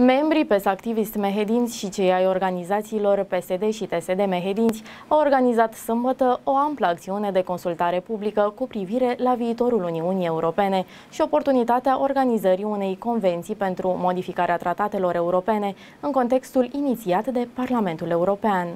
Membrii PES Activist Mehedinți și cei ai organizațiilor PSD și TSD Mehedinți au organizat sâmbătă o amplă acțiune de consultare publică cu privire la viitorul Uniunii Europene și oportunitatea organizării unei convenții pentru modificarea tratatelor europene în contextul inițiat de Parlamentul European.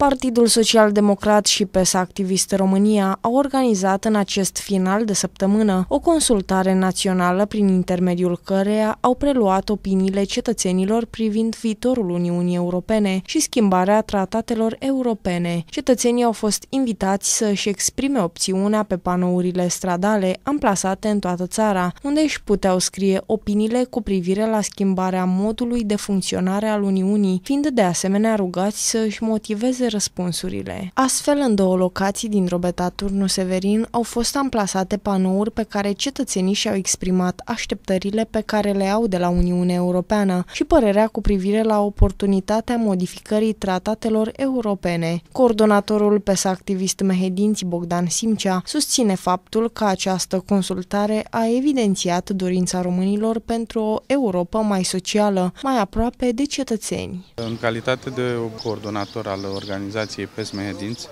Partidul Social Democrat și PES Activist România au organizat în acest final de săptămână o consultare națională prin intermediul căreia au preluat opiniile cetățenilor privind viitorul Uniunii Europene și schimbarea tratatelor europene. Cetățenii au fost invitați să își exprime opțiunea pe panourile stradale amplasate în toată țara, unde își puteau scrie opiniile cu privire la schimbarea modului de funcționare al Uniunii, fiind de asemenea rugați să își motiveze răspunsurile. Astfel, în două locații din Robeta Turnu Severin au fost amplasate panouri pe care cetățenii și-au exprimat așteptările pe care le au de la Uniunea Europeană și părerea cu privire la oportunitatea modificării tratatelor europene. Coordonatorul PES activist Mehedinți Bogdan Simcea susține faptul că această consultare a evidențiat dorința românilor pentru o Europa mai socială, mai aproape de cetățeni. În calitate de coordonator al organizației organizației PES Mehedinți,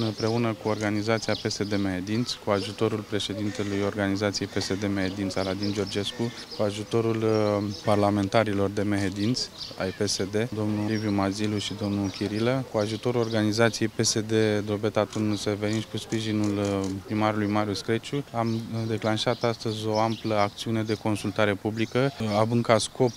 împreună cu organizația PSD Mehedinți, cu ajutorul președintelui organizației PSD Mehedinți, Aladin Georgescu, cu ajutorul uh, parlamentarilor de Mehedinți ai PSD, domnul Liviu Mazilu și domnul Chirilă, cu ajutorul organizației PSD Drobeta Turnul Severin și cu sprijinul uh, primarului Marius Creciu, am uh, declanșat astăzi o amplă acțiune de consultare publică, având ca scop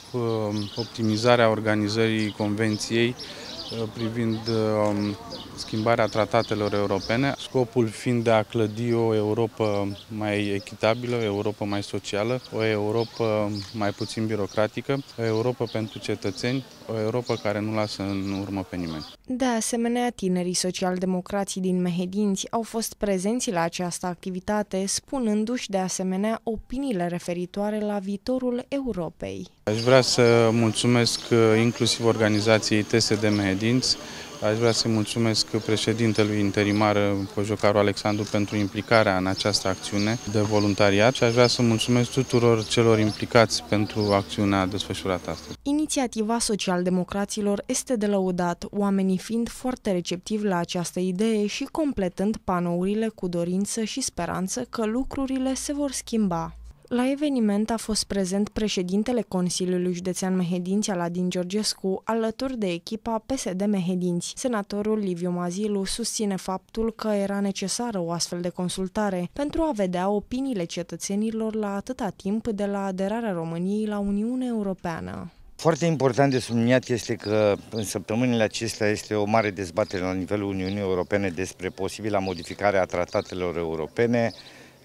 optimizarea organizării convenției Uh, privind um, schimbarea tratatelor europene, scopul fiind de a clădi o Europa mai echitabilă, o Europa mai socială, o Europa mai puțin birocratică, o Europa pentru cetățeni, o Europa care nu lasă în urmă pe nimeni. De asemenea, tinerii socialdemocrații din Mehedinți au fost prezenți la această activitate, spunându-și de asemenea opiniile referitoare la viitorul Europei. Aș vrea să mulțumesc uh, inclusiv organizației TSD Mehedinți, Aș vrea să mulțumesc președintelui interimar Cojocaru Alexandru pentru implicarea în această acțiune de voluntariat și aș vrea să mulțumesc tuturor celor implicați pentru acțiunea desfășurată astăzi. Inițiativa socialdemocraților este de lăudat, oamenii fiind foarte receptivi la această idee și completând panourile cu dorință și speranță că lucrurile se vor schimba. La eveniment a fost prezent președintele Consiliului Județean Mehedinți Aladin Georgescu, alături de echipa PSD Mehedinți. Senatorul Liviu Mazilu susține faptul că era necesară o astfel de consultare pentru a vedea opiniile cetățenilor la atâta timp de la aderarea României la Uniunea Europeană. Foarte important de subliniat este că în săptămânile acestea este o mare dezbatere la nivelul Uniunii Europene despre posibila modificare a tratatelor europene,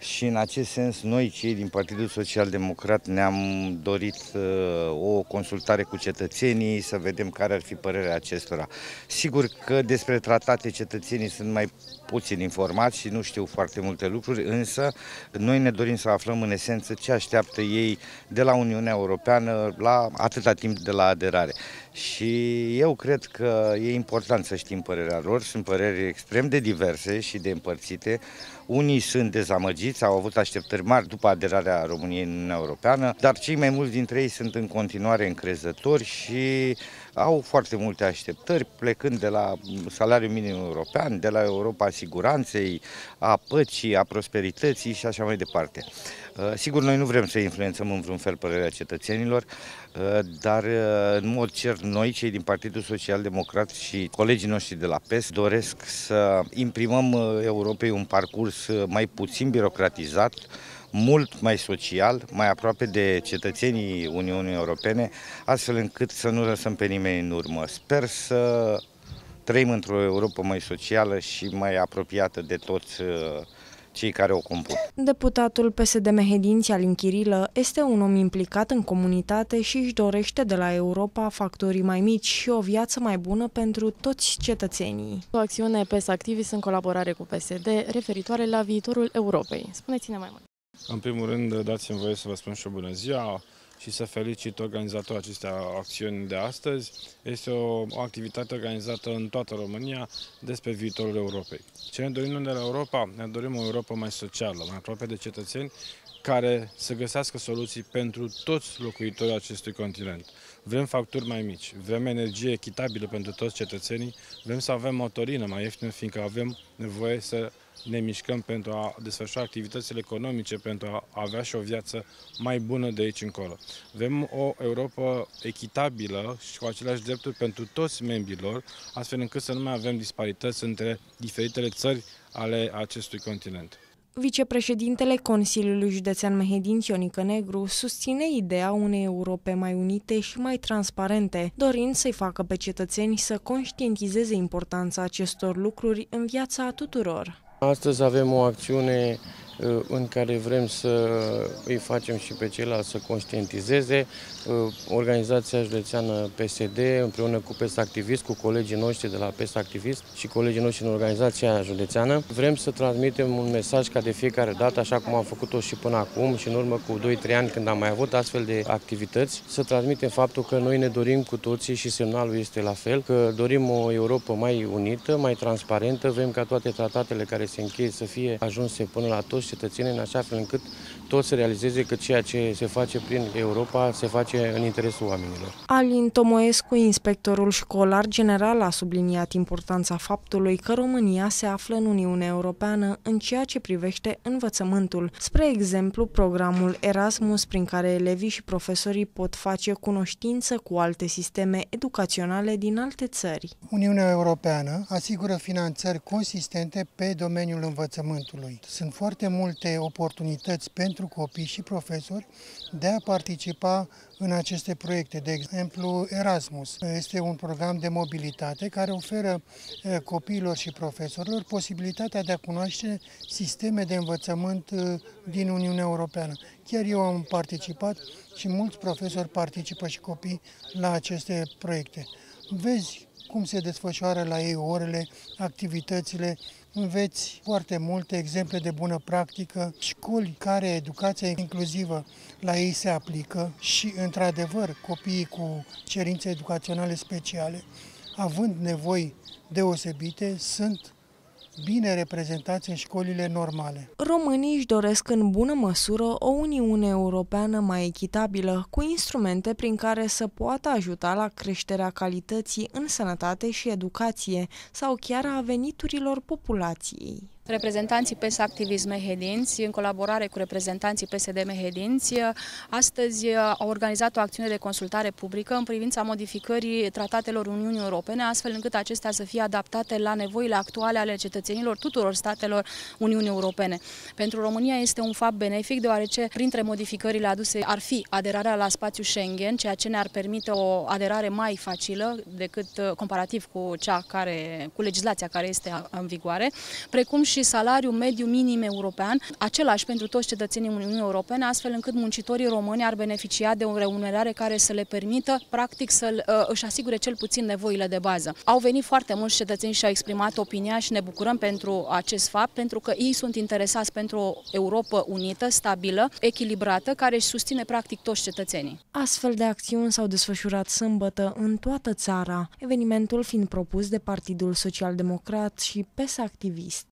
și în acest sens noi cei din Partidul Social Democrat ne-am dorit uh, o consultare cu cetățenii să vedem care ar fi părerea acestora. Sigur că despre tratate cetățenii sunt mai puțin informați și nu știu foarte multe lucruri, însă noi ne dorim să aflăm în esență ce așteaptă ei de la Uniunea Europeană la atâta timp de la aderare. Și eu cred că e important să știm părerea lor, sunt păreri extrem de diverse și de împărțite. Unii sunt dezamăgiți, au avut așteptări mari după aderarea României în Uniunea Europeană, dar cei mai mulți dintre ei sunt în continuare încrezători și au foarte multe așteptări, plecând de la salariul minim european, de la Europa siguranței, a păcii, a prosperității și așa mai departe. Uh, sigur, noi nu vrem să influențăm în vreun fel părerea cetățenilor, uh, dar uh, în mod cer noi, cei din Partidul Social Democrat și colegii noștri de la PES, doresc să imprimăm Europei un parcurs mai puțin birocratizat, mult mai social, mai aproape de cetățenii Uniunii Europene, astfel încât să nu lăsăm pe nimeni în urmă. Sper să trăim într-o Europa mai socială și mai apropiată de toți cei care o compun. Deputatul PSD Mehedinți Alin Chirilă este un om implicat în comunitate și își dorește de la Europa factorii mai mici și o viață mai bună pentru toți cetățenii. O acțiune PES Activis în colaborare cu PSD referitoare la viitorul Europei. Spuneți-ne mai mult. În primul rând, dați-mi voie să vă spun și o bună ziua și să felicit organizatorul acestei acțiuni de astăzi. Este o, o activitate organizată în toată România despre viitorul Europei. Ce ne dorim de la Europa? Ne dorim o Europa mai socială, mai aproape de cetățeni, care să găsească soluții pentru toți locuitorii acestui continent. Vrem facturi mai mici, vrem energie echitabilă pentru toți cetățenii, vrem să avem motorină mai ieftină, fiindcă avem nevoie să ne mișcăm pentru a desfășura activitățile economice, pentru a avea și o viață mai bună de aici încolo. Vrem o Europa echitabilă și cu aceleași drepturi pentru toți membrilor, astfel încât să nu mai avem disparități între diferitele țări ale acestui continent. Vicepreședintele Consiliului Județean Mehedin, Ionică Negru, susține ideea unei Europe mai unite și mai transparente, dorind să-i facă pe cetățeni să conștientizeze importanța acestor lucruri în viața tuturor. Astăzi avem o acțiune uh, în care vrem să îi facem și pe ceilalți să conștientizeze. Uh, organizația județeană PSD împreună cu PES Activist, cu colegii noștri de la PES Activist și colegii noștri în organizația județeană, vrem să transmitem un mesaj ca de fiecare dată, așa cum am făcut-o și până acum și în urmă cu 2-3 ani când am mai avut astfel de activități, să transmitem faptul că noi ne dorim cu toții și semnalul este la fel, că dorim o Europa mai unită, mai transparentă, vrem ca toate tratatele care se încheie să fie ajunse până la toți cetățenii în așa fel încât toți să realizeze că ceea ce se face prin Europa se face în interesul oamenilor. Alin Tomoescu, inspectorul școlar general, a subliniat importanța faptului că România se află în Uniunea Europeană în ceea ce privește învățământul. Spre exemplu, programul Erasmus, prin care elevii și profesorii pot face cunoștință cu alte sisteme educaționale din alte țări. Uniunea Europeană asigură finanțări consistente pe domeniul învățământului. Sunt foarte multe oportunități pentru pentru copii și profesori de a participa în aceste proiecte. De exemplu, Erasmus este un program de mobilitate care oferă copiilor și profesorilor posibilitatea de a cunoaște sisteme de învățământ din Uniunea Europeană. Chiar eu am participat și mulți profesori participă și copii la aceste proiecte. Vezi cum se desfășoară la ei orele, activitățile, înveți foarte multe exemple de bună practică, școli care educația inclusivă la ei se aplică și, într-adevăr, copiii cu cerințe educaționale speciale, având nevoi deosebite, sunt bine reprezentați în școlile normale. Românii își doresc în bună măsură o Uniune Europeană mai echitabilă, cu instrumente prin care să poată ajuta la creșterea calității în sănătate și educație sau chiar a veniturilor populației. Reprezentanții PES Activism Mehedinți, în colaborare cu reprezentanții PSD Mehedinți, astăzi au organizat o acțiune de consultare publică în privința modificării tratatelor Uniunii Europene, astfel încât acestea să fie adaptate la nevoile actuale ale cetățenilor tuturor statelor Uniunii Europene. Pentru România este un fapt benefic, deoarece printre modificările aduse ar fi aderarea la spațiul Schengen, ceea ce ne-ar permite o aderare mai facilă decât comparativ cu cea care, cu legislația care este în vigoare, precum și și salariul mediu minim european, același pentru toți cetățenii Uniunii Europene, astfel încât muncitorii români ar beneficia de o remunerare care să le permită, practic, să uh, își asigure cel puțin nevoile de bază. Au venit foarte mulți cetățeni și au exprimat opinia și ne bucurăm pentru acest fapt, pentru că ei sunt interesați pentru o Europa unită, stabilă, echilibrată, care își susține practic toți cetățenii. Astfel de acțiuni s-au desfășurat sâmbătă în toată țara, evenimentul fiind propus de Partidul Social Democrat și PES Activist.